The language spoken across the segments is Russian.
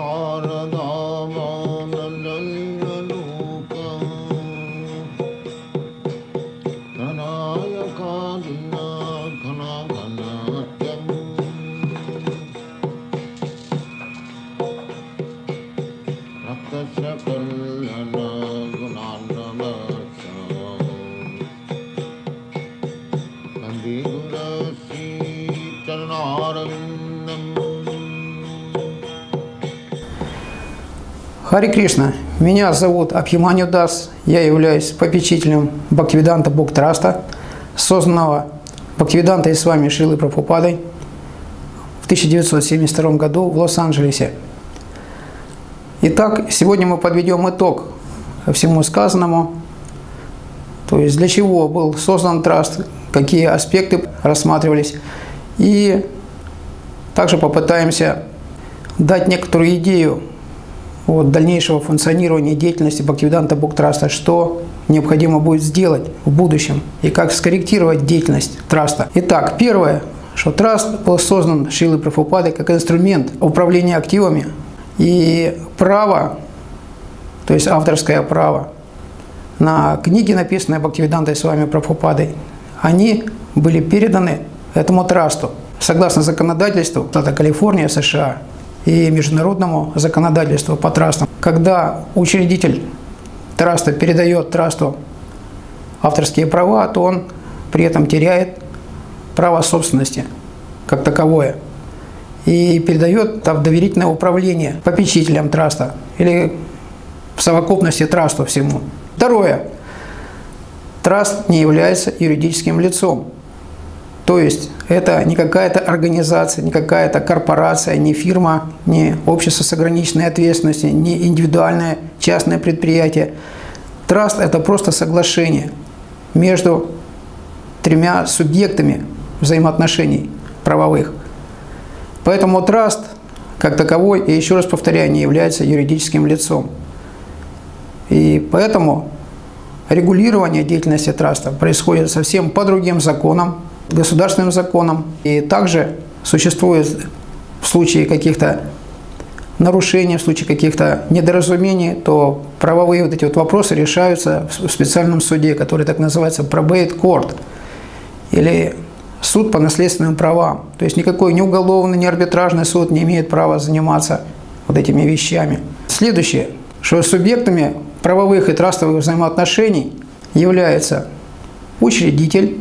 sharada Хари Кришна, меня зовут Абхиманю Дас, я являюсь попечителем Бхактивиданта Буктраста, созданного Бхактивиданта и с вами Шилы Прабхупадой в 1972 году в Лос-Анджелесе. Итак, сегодня мы подведем итог всему сказанному, то есть для чего был создан траст, какие аспекты рассматривались, и также попытаемся дать некоторую идею от дальнейшего функционирования деятельности Бхактивиданта Буктраста, что необходимо будет сделать в будущем и как скорректировать деятельность траста. Итак, первое, что траст был создан Шилой Прабхупадой как инструмент управления активами и право, то есть авторское право на книги, написанные Бхактивидантой с вами Прабхупадой, они были переданы этому трасту. Согласно законодательству штата Калифорния, США, и международному законодательству по трастам. Когда учредитель траста передает трасту авторские права, то он при этом теряет право собственности как таковое и передает в доверительное управление попечителям траста или в совокупности трасту всему. Второе. Траст не является юридическим лицом. То есть это не какая-то организация, не какая-то корпорация, не фирма, не общество с ограниченной ответственностью, не индивидуальное частное предприятие. Траст – это просто соглашение между тремя субъектами взаимоотношений правовых. Поэтому траст как таковой, и еще раз повторяю, не является юридическим лицом. И поэтому регулирование деятельности траста происходит совсем по другим законам, государственным законом. И также существует в случае каких-то нарушений, в случае каких-то недоразумений, то правовые вот эти вот вопросы решаются в специальном суде, который так называется probate court, или суд по наследственным правам. То есть никакой ни уголовный, ни арбитражный суд не имеет права заниматься вот этими вещами. Следующее, что субъектами правовых и трастовых взаимоотношений является учредитель,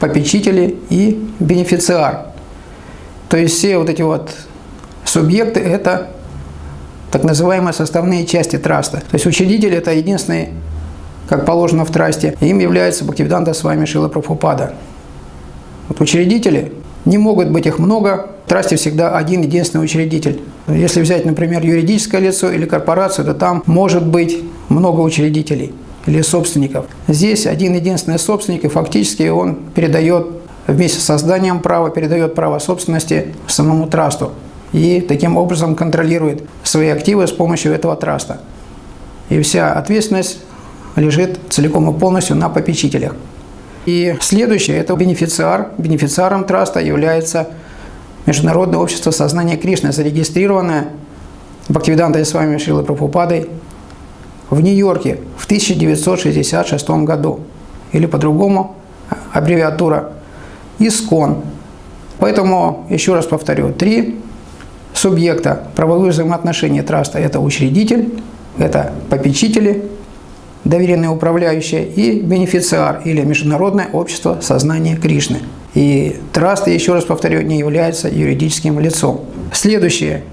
попечители и бенефициар. То есть все вот эти вот субъекты – это так называемые составные части траста. То есть учредитель – это единственный, как положено в трасте, им является Бхактивиданта с вами Шила Прабхупада. Вот учредители, не могут быть их много, в трасте всегда один единственный учредитель. Если взять, например, юридическое лицо или корпорацию, то там может быть много учредителей или собственников. Здесь один единственный собственник, и фактически он передает вместе с созданием права, передает право собственности самому трасту. И таким образом контролирует свои активы с помощью этого траста. И вся ответственность лежит целиком и полностью на попечителях. И следующее – это бенефициар. Бенефициаром траста является Международное общество сознания Кришны, зарегистрированное Бхактивидантой с вами Шилой Прабхупадой в Нью-Йорке в 1966 году. Или по-другому аббревиатура ИСКОН. Поэтому, еще раз повторю, три субъекта правовых взаимоотношений траста – это учредитель, это попечители, доверенные управляющие и бенефициар или Международное общество сознания Кришны. И траст, еще раз повторю, не является юридическим лицом. Следующее.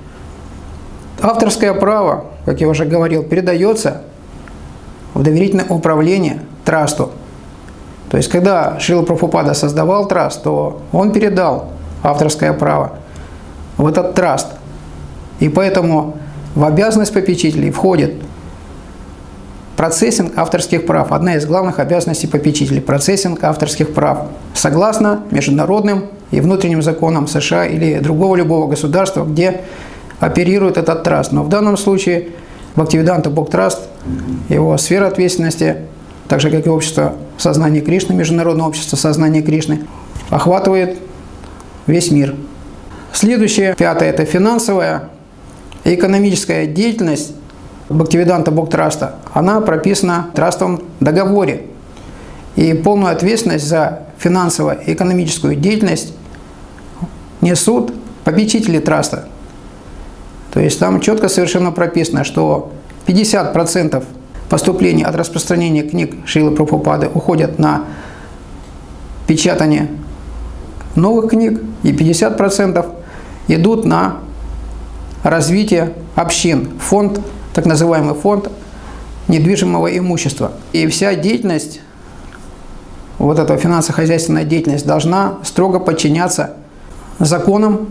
Авторское право как я уже говорил, передается в доверительное управление трасту. То есть, когда Шрила Прабхупада создавал траст, то он передал авторское право в этот траст. И поэтому в обязанность попечителей входит процессинг авторских прав. Одна из главных обязанностей попечителей – процессинг авторских прав. Согласно международным и внутренним законам США или другого любого государства, где оперирует этот траст. Но в данном случае Бхактивиданта Бог Траст, его сфера ответственности, так же как и общество сознания Кришны, Международное общество сознания Кришны, охватывает весь мир. Следующее, пятое, это финансовая экономическая деятельность Бхактивиданта Буктраста, она прописана в договоре. И полную ответственность за финансово-экономическую деятельность несут попечители траста. То есть там четко совершенно прописано, что 50% поступлений от распространения книг Шилы Прабхупады уходят на печатание новых книг, и 50% идут на развитие общин, фонд, так называемый фонд недвижимого имущества. И вся деятельность, вот эта финансово-хозяйственная деятельность должна строго подчиняться законам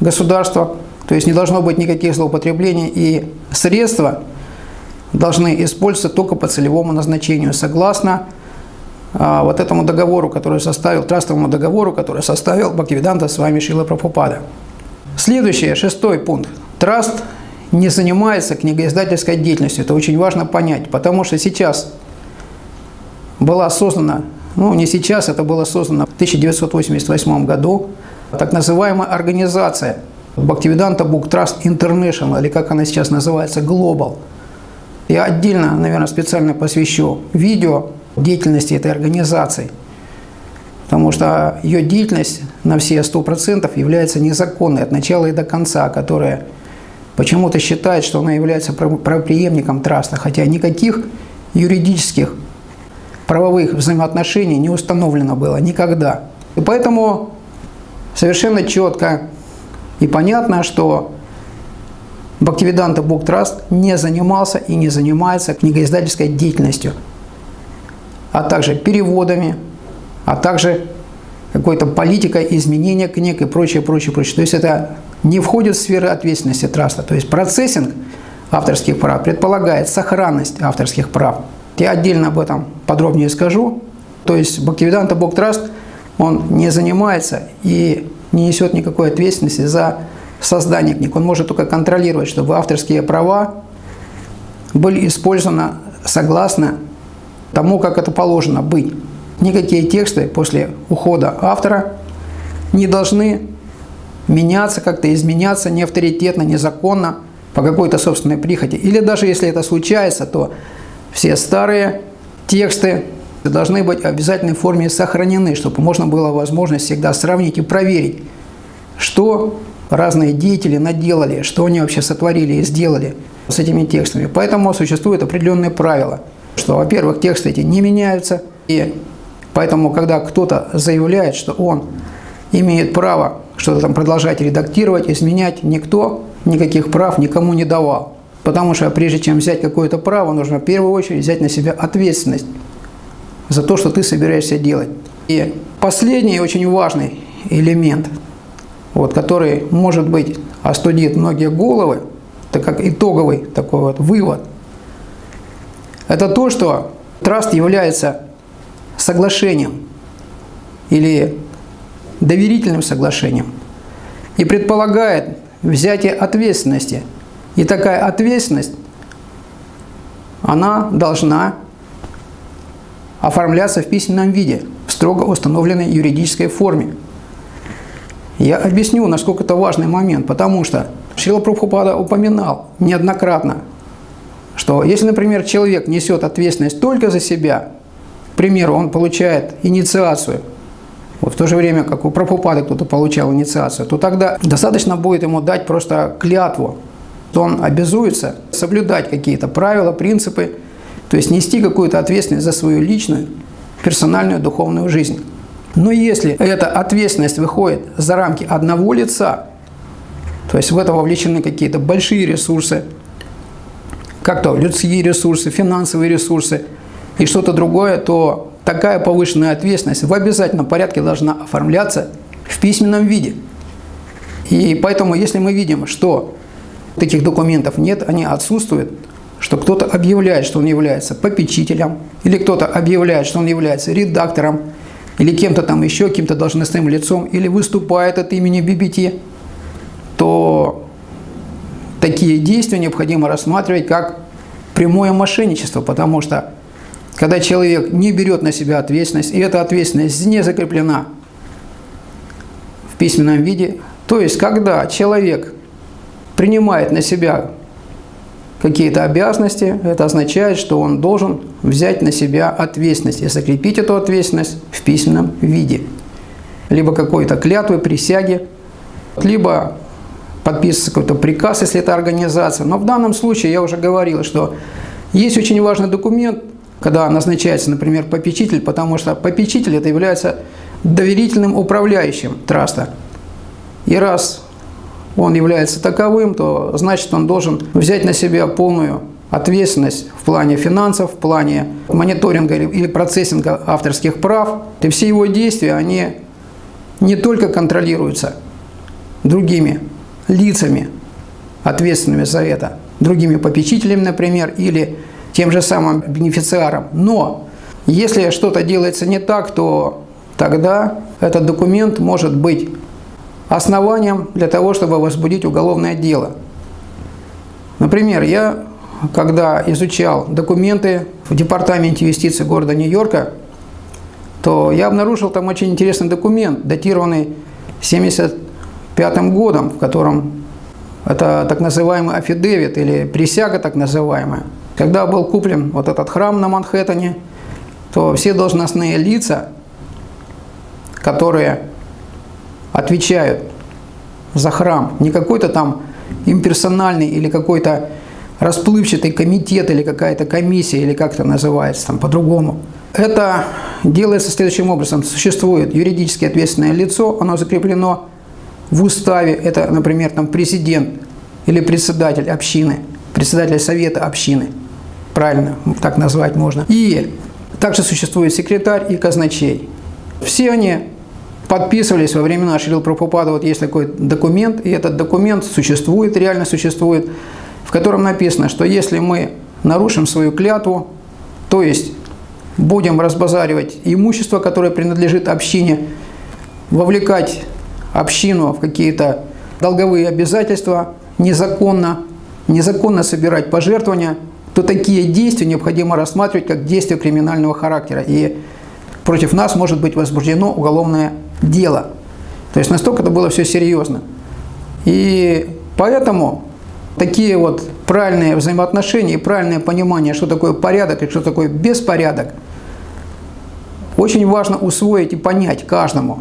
государства, то есть не должно быть никаких злоупотреблений, и средства должны использоваться только по целевому назначению, согласно а, вот этому договору, который составил, трастовому договору, который составил Бхактивиданта с вами Шила Прабхупада. Следующий, шестой пункт. Траст не занимается книгоиздательской деятельностью. Это очень важно понять, потому что сейчас была создана, ну не сейчас, это было создано в 1988 году, так называемая организация Бхактивиданта Book Trust International, или как она сейчас называется, Global. Я отдельно, наверное, специально посвящу видео деятельности этой организации, потому что ее деятельность на все 100% является незаконной от начала и до конца, которая почему-то считает, что она является правоприемником траста, хотя никаких юридических правовых взаимоотношений не установлено было никогда. И поэтому совершенно четко и понятно, что Бхактивиданта Бук Траст не занимался и не занимается книгоиздательской деятельностью а также переводами, а также какой-то политикой изменения книг и прочее, прочее, прочее. То есть это не входит в сферы ответственности траста. То есть процессинг авторских прав предполагает сохранность авторских прав. Я отдельно об этом подробнее скажу. То есть Бхактивиданта Бог Траст, он не занимается и не несет никакой ответственности за создание книг. Он может только контролировать, чтобы авторские права были использованы согласно тому, как это положено быть. Никакие тексты после ухода автора не должны меняться, как-то изменяться не авторитетно, незаконно, по какой-то собственной прихоти. Или даже если это случается, то все старые тексты должны быть в обязательной форме сохранены, чтобы можно было возможность всегда сравнить и проверить, что разные деятели наделали, что они вообще сотворили и сделали с этими текстами. Поэтому существуют определенные правила – что, во-первых, тексты эти не меняются, и поэтому, когда кто-то заявляет, что он имеет право что-то там продолжать редактировать, изменять, никто никаких прав никому не давал. Потому что прежде чем взять какое-то право, нужно в первую очередь взять на себя ответственность за то, что ты собираешься делать. И последний очень важный элемент, вот, который, может быть, остудит многие головы, так как итоговый такой вот вывод – это то, что траст является соглашением или доверительным соглашением и предполагает взятие ответственности. И такая ответственность, она должна оформляться в письменном виде, в строго установленной юридической форме. Я объясню, насколько это важный момент, потому что Шрила Прабхупада упоминал неоднократно что если, например, человек несет ответственность только за себя, к примеру, он получает инициацию, вот в то же время, как у Прабхупады кто-то получал инициацию, то тогда достаточно будет ему дать просто клятву, то он обязуется соблюдать какие-то правила, принципы, то есть нести какую-то ответственность за свою личную, персональную духовную жизнь. Но если эта ответственность выходит за рамки одного лица, то есть в это вовлечены какие-то большие ресурсы, как то людские ресурсы, финансовые ресурсы и что-то другое, то такая повышенная ответственность в обязательном порядке должна оформляться в письменном виде. И поэтому, если мы видим, что таких документов нет, они отсутствуют, что кто-то объявляет, что он является попечителем, или кто-то объявляет, что он является редактором, или кем-то там еще, кем-то должностным лицом, или выступает от имени BBT, то такие действия необходимо рассматривать как прямое мошенничество, потому что когда человек не берет на себя ответственность, и эта ответственность не закреплена в письменном виде, то есть когда человек принимает на себя какие-то обязанности, это означает, что он должен взять на себя ответственность и закрепить эту ответственность в письменном виде. Либо какой-то клятвы, присяги, либо подписывается какой-то приказ, если это организация. Но в данном случае я уже говорил, что есть очень важный документ, когда назначается, например, попечитель, потому что попечитель это является доверительным управляющим траста. И раз он является таковым, то значит он должен взять на себя полную ответственность в плане финансов, в плане мониторинга или процессинга авторских прав. И все его действия, они не только контролируются другими лицами, ответственными за это, другими попечителями, например, или тем же самым бенефициаром. Но если что-то делается не так, то тогда этот документ может быть основанием для того, чтобы возбудить уголовное дело. Например, я, когда изучал документы в Департаменте юстиции города Нью-Йорка, то я обнаружил там очень интересный документ, датированный 1975 годом, в котором это так называемый афидевит или присяга так называемая. Когда был куплен вот этот храм на Манхэттене, то все должностные лица, которые отвечают за храм, не какой-то там имперсональный или какой-то расплывчатый комитет или какая-то комиссия, или как это называется там по-другому. Это делается следующим образом. Существует юридически ответственное лицо, оно закреплено в уставе, это, например, там президент или председатель общины, председатель совета общины, правильно так назвать можно. И также существует секретарь и казначей. Все они подписывались во времена Шрил Прабхупада, вот есть такой документ, и этот документ существует, реально существует, в котором написано, что если мы нарушим свою клятву, то есть будем разбазаривать имущество, которое принадлежит общине, вовлекать общину в какие-то долговые обязательства, незаконно, незаконно собирать пожертвования, то такие действия необходимо рассматривать как действия криминального характера. И против нас может быть возбуждено уголовное дело. То есть настолько это было все серьезно. И поэтому такие вот правильные взаимоотношения и правильное понимание, что такое порядок и что такое беспорядок, очень важно усвоить и понять каждому.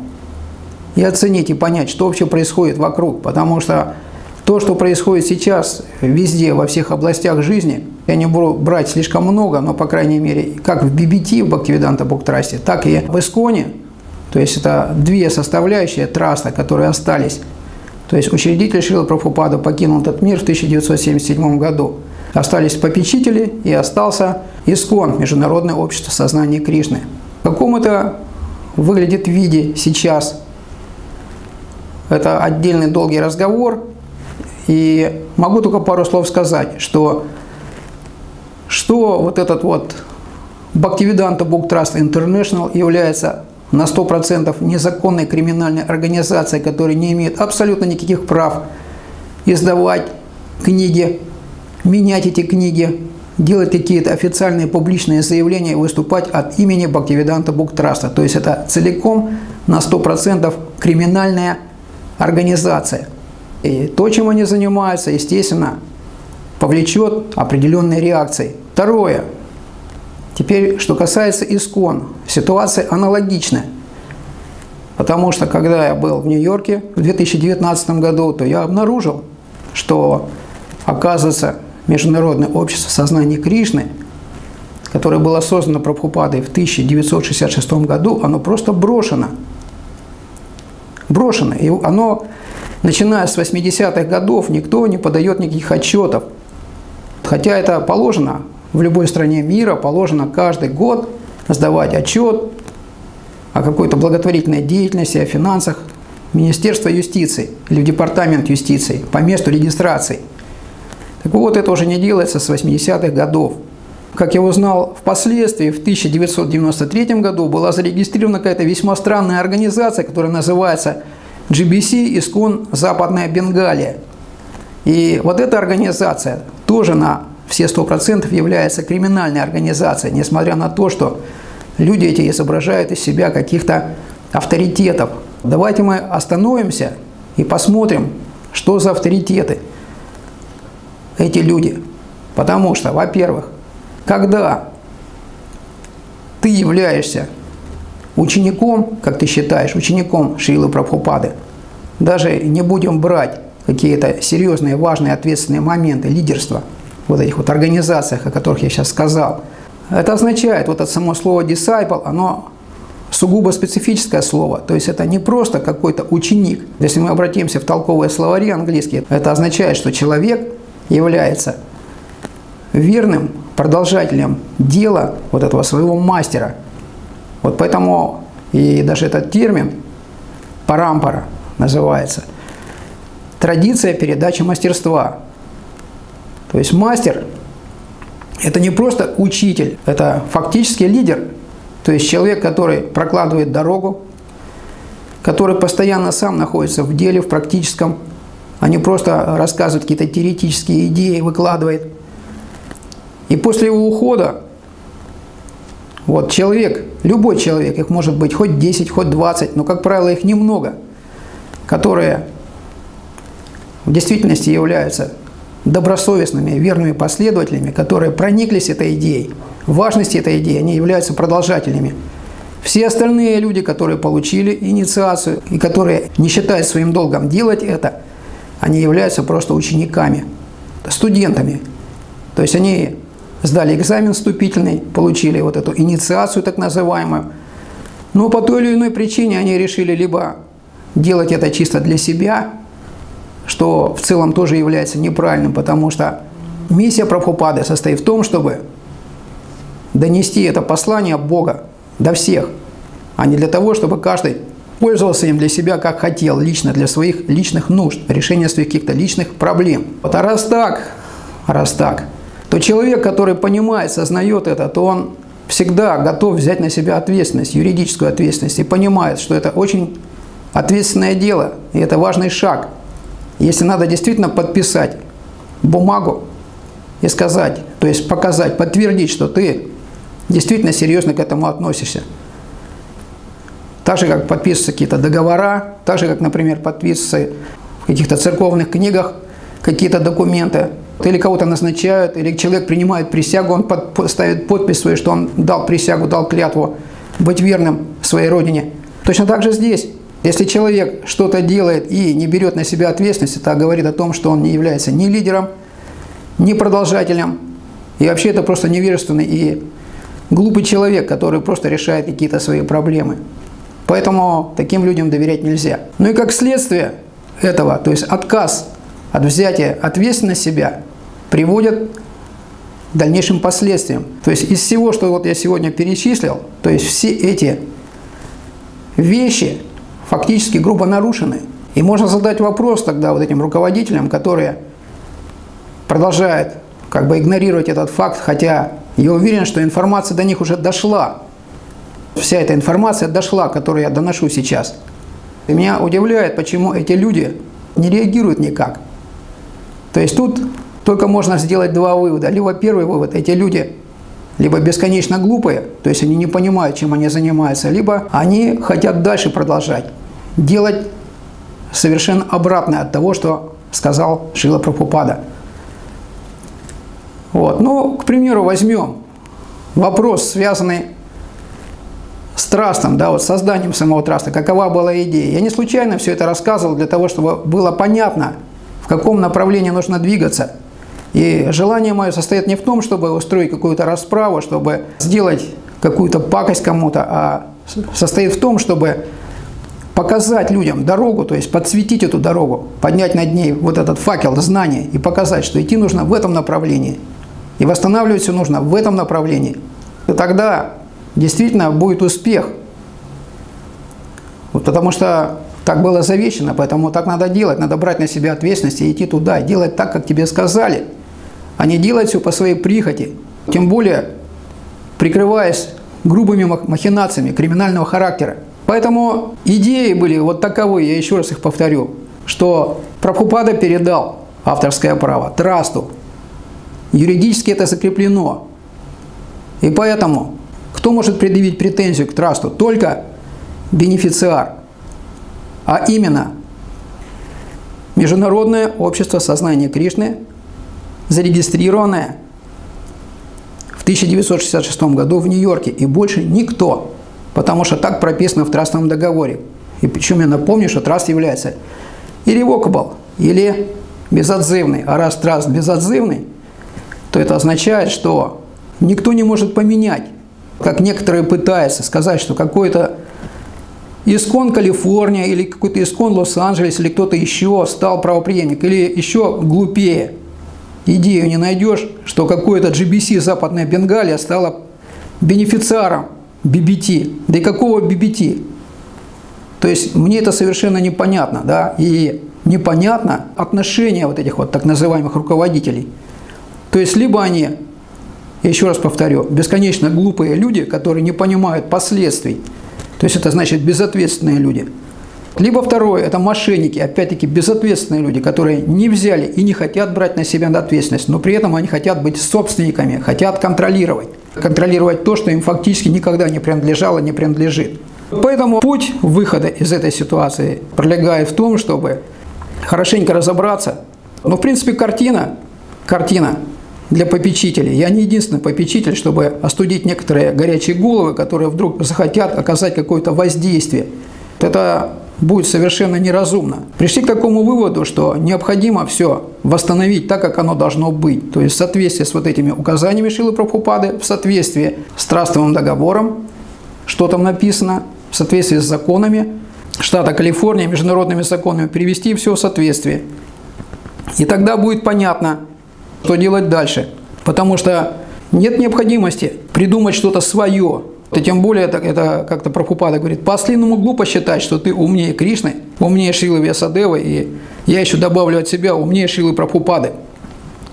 И оценить и понять, что вообще происходит вокруг. Потому что то, что происходит сейчас везде, во всех областях жизни, я не буду брать слишком много, но, по крайней мере, как в BBT, в Бхактивиданта Буктрасте, так и в Исконе, то есть это две составляющие траста, которые остались. То есть учредитель Шрила Прабхупада покинул этот мир в 1977 году. Остались попечители и остался ИСКОН, Международное общество сознания Кришны. В каком это выглядит виде сейчас? Это отдельный долгий разговор. И могу только пару слов сказать, что, что вот этот вот Бхактивиданта Book Trust International является на 100% незаконной криминальной организацией, которая не имеет абсолютно никаких прав издавать книги, менять эти книги, делать какие-то официальные публичные заявления и выступать от имени Бхактивиданта Буктраста. То есть это целиком на 100% криминальная организация. И то, чем они занимаются, естественно, повлечет определенные реакции. Второе. Теперь, что касается искон, ситуация аналогичная. Потому что, когда я был в Нью-Йорке в 2019 году, то я обнаружил, что, оказывается, Международное общество сознания Кришны, которое было создано Прабхупадой в 1966 году, оно просто брошено. Брошено. И оно, начиная с 80-х годов, никто не подает никаких отчетов. Хотя это положено в любой стране мира положено каждый год сдавать отчет о какой-то благотворительной деятельности, о финансах Министерства юстиции или в Департамент юстиции по месту регистрации. Так вот, это уже не делается с 80-х годов. Как я узнал впоследствии, в 1993 году была зарегистрирована какая-то весьма странная организация, которая называется GBC Искон Западная Бенгалия. И вот эта организация тоже на все 100% является криминальной организацией, несмотря на то, что люди эти изображают из себя каких-то авторитетов. Давайте мы остановимся и посмотрим, что за авторитеты. эти люди. Потому что, во-первых, когда ты являешься учеником, как ты считаешь, учеником Шилы Прабхупады, даже не будем брать какие-то серьезные, важные, ответственные моменты лидерства вот этих вот организациях, о которых я сейчас сказал, это означает, вот это само слово disciple, оно сугубо специфическое слово. То есть это не просто какой-то ученик. Если мы обратимся в толковые словари английские, это означает, что человек является верным продолжателем дела вот этого своего мастера. Вот поэтому и даже этот термин парампара называется традиция передачи мастерства. То есть мастер – это не просто учитель, это фактически лидер – то есть человек, который прокладывает дорогу, который постоянно сам находится в деле, в практическом, а не просто рассказывает какие-то теоретические идеи, выкладывает. И после его ухода, вот человек, любой человек, их может быть хоть 10, хоть 20, но, как правило, их немного, которые в действительности являются добросовестными, верными последователями, которые прониклись этой идеей, важности этой идеи, они являются продолжателями. Все остальные люди, которые получили инициацию и которые не считают своим долгом делать это, они являются просто учениками, студентами. То есть они сдали экзамен вступительный, получили вот эту инициацию так называемую, но по той или иной причине они решили либо делать это чисто для себя, что в целом тоже является неправильным, потому что миссия Прабхупады состоит в том, чтобы донести это послание Бога до всех, а не для того, чтобы каждый пользовался им для себя как хотел, лично для своих личных нужд, решения своих каких-то личных проблем. Вот, а раз так, раз так, то человек, который понимает, сознает это, то он всегда готов взять на себя ответственность, юридическую ответственность, и понимает, что это очень ответственное дело, и это важный шаг – если надо действительно подписать бумагу и сказать, то есть показать, подтвердить, что ты действительно серьезно к этому относишься. Так же, как подписываются какие-то договора, так же, как, например, подписываются в каких-то церковных книгах какие-то документы, или кого-то назначают, или человек принимает присягу, он под, ставит подпись свою, что он дал присягу, дал клятву быть верным своей родине. Точно так же здесь. Если человек что-то делает и не берет на себя ответственность, это говорит о том, что он не является ни лидером, ни продолжателем, и вообще это просто невежественный и глупый человек, который просто решает какие-то свои проблемы. Поэтому таким людям доверять нельзя. Ну и как следствие этого, то есть отказ от взятия ответственности на себя, приводит к дальнейшим последствиям. То есть из всего, что вот я сегодня перечислил, то есть все эти вещи – фактически грубо нарушены. И можно задать вопрос тогда вот этим руководителям, которые продолжают как бы игнорировать этот факт, хотя я уверен, что информация до них уже дошла. Вся эта информация дошла, которую я доношу сейчас. И меня удивляет, почему эти люди не реагируют никак. То есть тут только можно сделать два вывода. Либо первый вывод, эти люди либо бесконечно глупые, то есть они не понимают, чем они занимаются, либо они хотят дальше продолжать делать совершенно обратное от того, что сказал Шила Прабхупада. Вот. Ну, к примеру, возьмем вопрос, связанный с трастом, да, вот созданием самого траста, какова была идея. Я не случайно все это рассказывал для того, чтобы было понятно, в каком направлении нужно двигаться. И желание мое состоит не в том, чтобы устроить какую-то расправу, чтобы сделать какую-то пакость кому-то, а состоит в том, чтобы показать людям дорогу, то есть подсветить эту дорогу, поднять над ней вот этот факел знания и показать, что идти нужно в этом направлении. И восстанавливать все нужно в этом направлении. И тогда действительно будет успех. Вот потому что так было завещено, поэтому так надо делать. Надо брать на себя ответственность и идти туда, делать так, как тебе сказали, а не делать все по своей прихоти. Тем более, прикрываясь грубыми махинациями криминального характера. Поэтому идеи были вот таковы, я еще раз их повторю, что Прабхупада передал авторское право трасту. Юридически это закреплено. И поэтому кто может предъявить претензию к трасту? Только бенефициар. А именно Международное общество сознания Кришны зарегистрированная в 1966 году в Нью-Йорке, и больше никто, потому что так прописано в трастовом договоре. И причем я напомню, что траст является irrevocable, или безотзывный. А раз траст безотзывный, то это означает, что никто не может поменять. Как некоторые пытаются сказать, что какой-то искон Калифорния или какой-то искон Лос-Анджелес или кто-то еще стал правоприемник, или еще глупее. Идею не найдешь, что какой-то GBC Западная Бенгалия стала бенефициаром BBT. Да и какого BBT? То есть мне это совершенно непонятно, да, и непонятно отношение вот этих вот так называемых руководителей. То есть либо они, еще раз повторю, бесконечно глупые люди, которые не понимают последствий, то есть это значит безответственные люди. Либо второе, это мошенники, опять-таки безответственные люди, которые не взяли и не хотят брать на себя ответственность, но при этом они хотят быть собственниками, хотят контролировать. Контролировать то, что им фактически никогда не принадлежало, не принадлежит. Поэтому путь выхода из этой ситуации пролегает в том, чтобы хорошенько разобраться. Но, в принципе, картина, картина для попечителей. Я не единственный попечитель, чтобы остудить некоторые горячие головы, которые вдруг захотят оказать какое-то воздействие. Это будет совершенно неразумно. Пришли к такому выводу, что необходимо все восстановить так, как оно должно быть. То есть в соответствии с вот этими указаниями Шилы Прабхупады, в соответствии с трастовым договором, что там написано, в соответствии с законами штата Калифорния, международными законами, привести все в соответствие. И тогда будет понятно, что делать дальше. Потому что нет необходимости придумать что-то свое. И тем более, это, это как-то Прабхупада говорит, по-ослиному глупо считать, что ты умнее Кришны, умнее Шилы Вьясадевы, и я еще добавлю от себя умнее Шилы Прабхупады.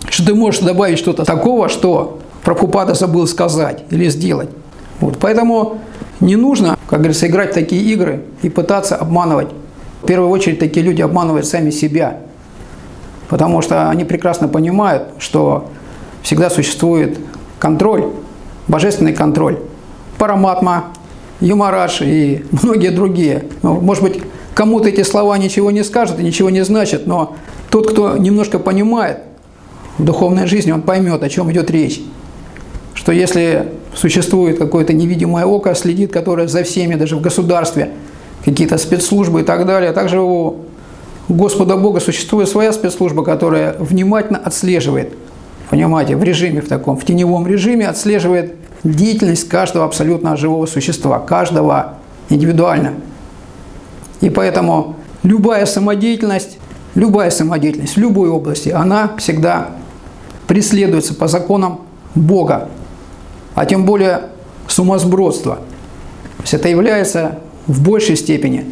Что ты можешь добавить что-то такого, что Прабхупада забыл сказать или сделать. Вот, поэтому не нужно, как говорится, играть в такие игры и пытаться обманывать. В первую очередь такие люди обманывают сами себя. Потому что они прекрасно понимают, что всегда существует контроль, божественный контроль. Параматма, Юмарадж и многие другие. Ну, может быть, кому-то эти слова ничего не скажут и ничего не значат, но тот, кто немножко понимает в духовной жизни, он поймет, о чем идет речь. Что если существует какое-то невидимое око, следит, которое за всеми, даже в государстве, какие-то спецслужбы и так далее. Также у Господа Бога существует своя спецслужба, которая внимательно отслеживает, понимаете, в режиме в таком, в теневом режиме отслеживает деятельность каждого абсолютно живого существа, каждого индивидуально. И поэтому любая самодеятельность, любая самодеятельность в любой области, она всегда преследуется по законам Бога а тем более сумасбродство. То есть это является в большей степени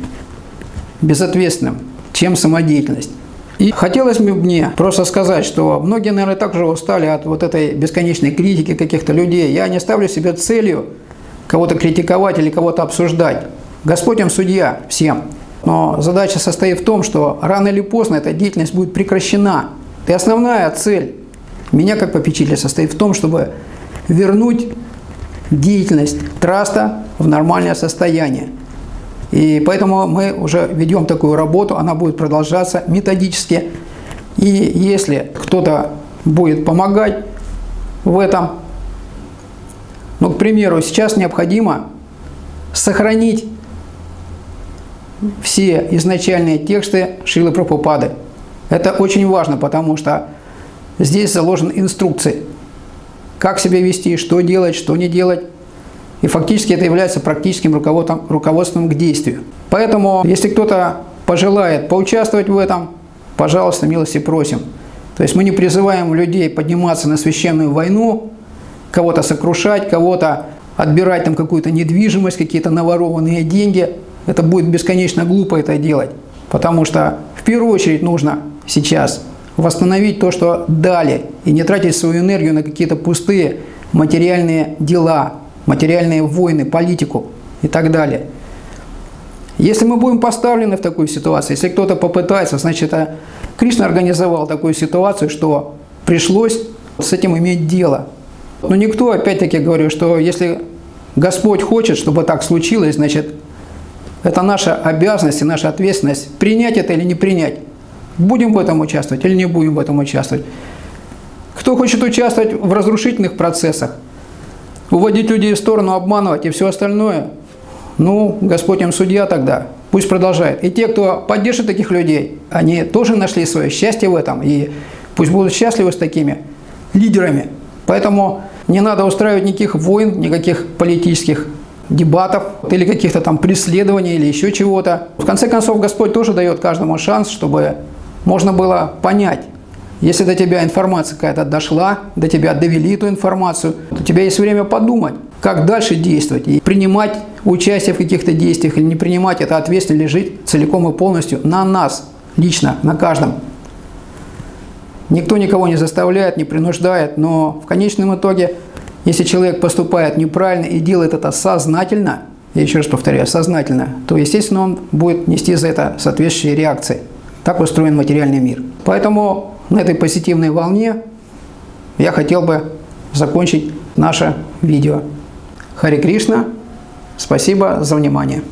безответственным, чем самодеятельность. И хотелось бы мне просто сказать, что многие, наверное, также устали от вот этой бесконечной критики каких-то людей. Я не ставлю себе целью кого-то критиковать или кого-то обсуждать. Господь им судья всем. Но задача состоит в том, что рано или поздно эта деятельность будет прекращена. И основная цель меня как попечителя состоит в том, чтобы вернуть деятельность траста в нормальное состояние. И поэтому мы уже ведем такую работу, она будет продолжаться методически. И если кто-то будет помогать в этом, ну, к примеру, сейчас необходимо сохранить все изначальные тексты Шилы Прабхупады. Это очень важно, потому что здесь заложены инструкции – как себя вести, что делать, что не делать. И фактически это является практическим руководством, руководством к действию. Поэтому, если кто-то пожелает поучаствовать в этом, пожалуйста, милости просим. То есть мы не призываем людей подниматься на священную войну, кого-то сокрушать, кого-то отбирать там какую-то недвижимость, какие-то наворованные деньги. Это будет бесконечно глупо это делать. Потому что в первую очередь нужно сейчас восстановить то, что дали, и не тратить свою энергию на какие-то пустые материальные дела, материальные войны, политику и так далее. Если мы будем поставлены в такую ситуацию, если кто-то попытается, значит, а Кришна организовал такую ситуацию, что пришлось с этим иметь дело. Но никто, опять-таки говорю, что если Господь хочет, чтобы так случилось, значит, это наша обязанность и наша ответственность принять это или не принять. Будем в этом участвовать или не будем в этом участвовать. Кто хочет участвовать в разрушительных процессах, уводить людей в сторону, обманывать и все остальное, ну, Господь им судья тогда, пусть продолжает. И те, кто поддержит таких людей, они тоже нашли свое счастье в этом, и пусть будут счастливы с такими лидерами. Поэтому не надо устраивать никаких войн, никаких политических дебатов или каких-то там преследований или еще чего-то. В конце концов, Господь тоже дает каждому шанс, чтобы можно было понять, если до тебя информация какая-то дошла, до тебя довели эту информацию, то у тебя есть время подумать, как дальше действовать и принимать участие в каких-то действиях или не принимать, это ответственность лежит целиком и полностью на нас, лично, на каждом. Никто никого не заставляет, не принуждает, но в конечном итоге, если человек поступает неправильно и делает это сознательно, я еще раз повторяю, сознательно, то, естественно, он будет нести за это соответствующие реакции. Так устроен материальный мир. Поэтому на этой позитивной волне я хотел бы закончить наше видео. Хари Кришна, спасибо за внимание.